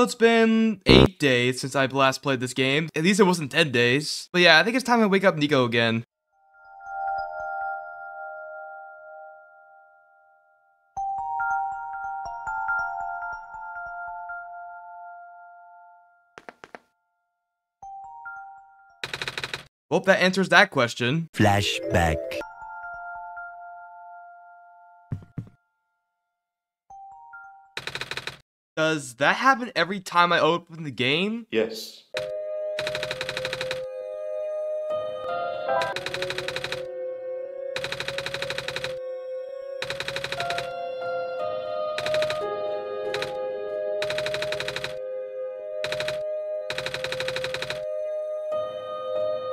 know it's been 8 days since I've last played this game. At least it wasn't 10 days. But yeah, I think it's time to wake up Niko again. Hope that answers that question. Flashback. Does that happen every time I open the game? Yes.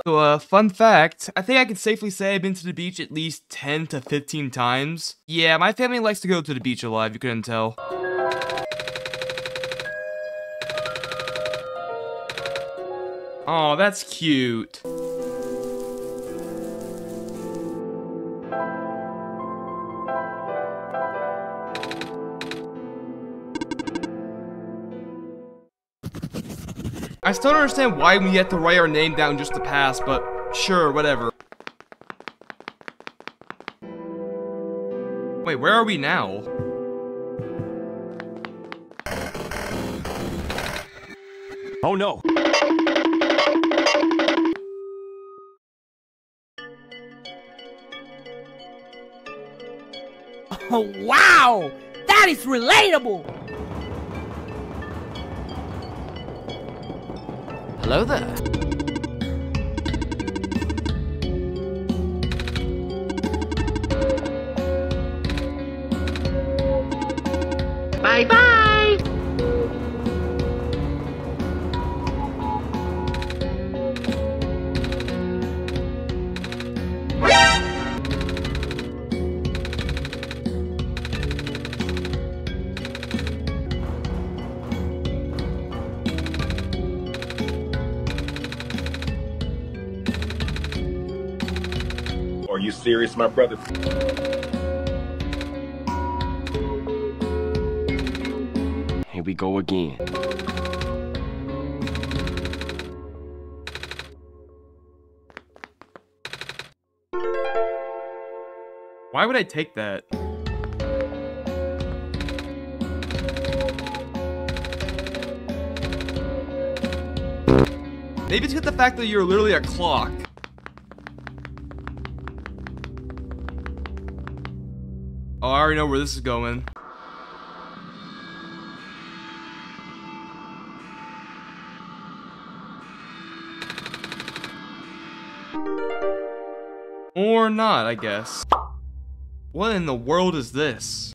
So, uh, fun fact, I think I can safely say I've been to the beach at least 10 to 15 times. Yeah, my family likes to go to the beach a lot, if you couldn't tell. Oh, that's cute. I still don't understand why we had to write our name down just to pass, but sure, whatever. Wait, where are we now? Oh no. wow! That is relatable! Hello there. Bye bye. You serious, my brother? Here we go again. Why would I take that? Maybe it's just the fact that you're literally a clock. Oh, I already know where this is going. Or not, I guess. What in the world is this?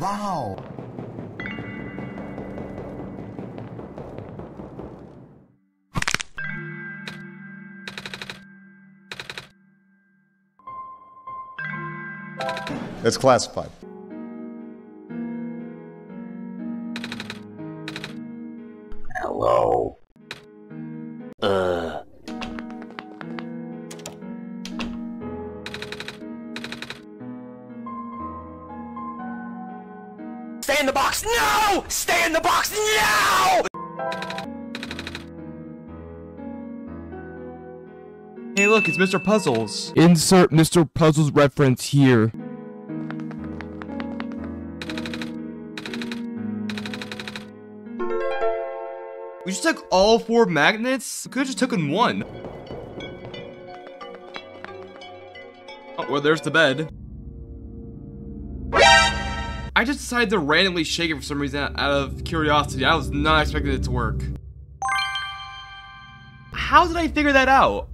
Wow. It's classified. Stay in the box! No! Stay in the box! No! Hey look, it's Mr. Puzzles. Insert Mr. Puzzles reference here. We just took all four magnets? We could've just taken one. Oh, well, there's the bed. I just decided to randomly shake it for some reason out of curiosity. I was not expecting it to work. How did I figure that out?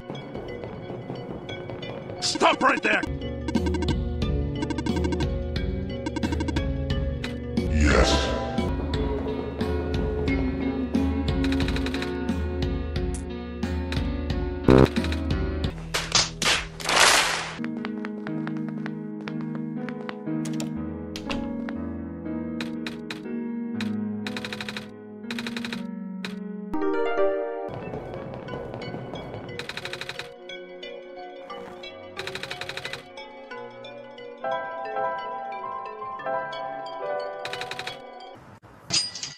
Stop right there! Yes.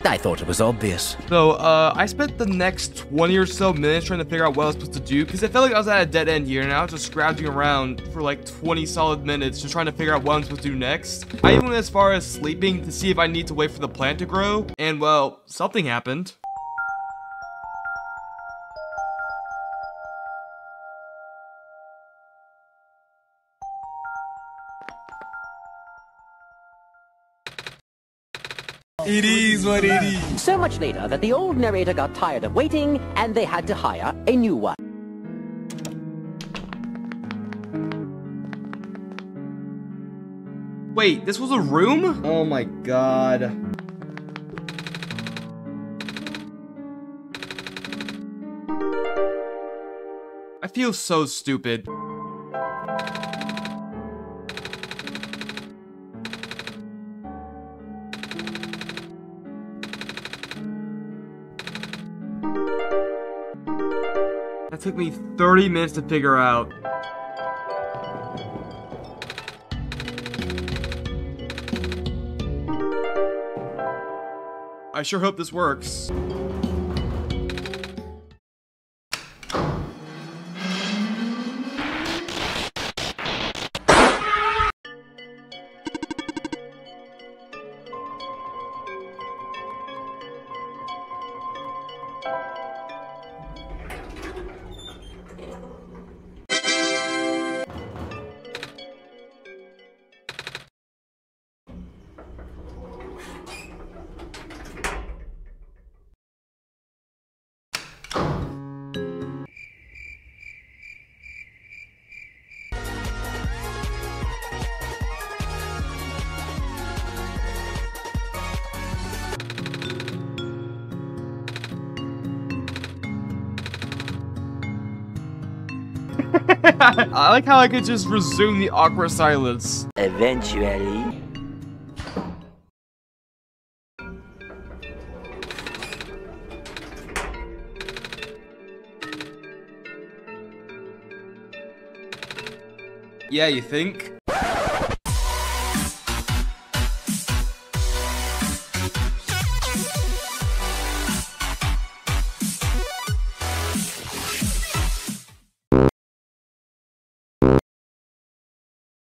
I thought it was obvious. So, uh, I spent the next 20 or so minutes trying to figure out what I was supposed to do, because I felt like I was at a dead end here, and I was just scrounging around for like 20 solid minutes, just trying to figure out what I'm supposed to do next. I even went as far as sleeping to see if I need to wait for the plant to grow, and well, something happened. It is what it is. So much later that the old narrator got tired of waiting and they had to hire a new one. Wait, this was a room? Oh my god. I feel so stupid. That took me 30 minutes to figure out. I sure hope this works. I like how I could just resume the awkward silence. Eventually. Yeah, you think?